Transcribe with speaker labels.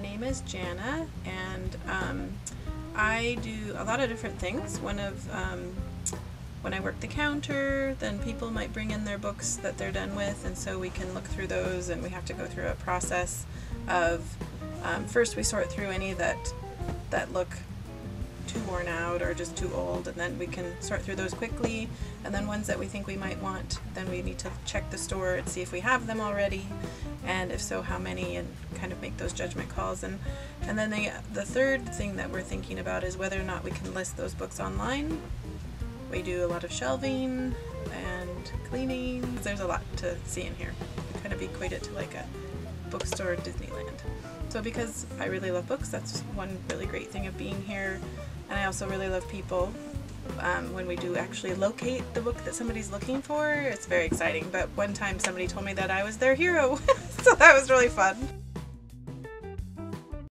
Speaker 1: name is Jana, and um, I do a lot of different things. One of um, when I work the counter, then people might bring in their books that they're done with, and so we can look through those, and we have to go through a process of um, first we sort through any that that look too worn out or just too old, and then we can sort through those quickly. And then ones that we think we might want, then we need to check the store and see if we have them already, and if so, how many, and kind of make those judgment calls. And and then the the third thing that we're thinking about is whether or not we can list those books online. We do a lot of shelving and cleaning. There's a lot to see in here. Kind of equate it to like a bookstore Disneyland. So because I really love books, that's one really great thing of being here. And I also really love people. Um, when we do actually locate the book that somebody's looking for, it's very exciting. But one time somebody told me that I was their hero, so that was really fun.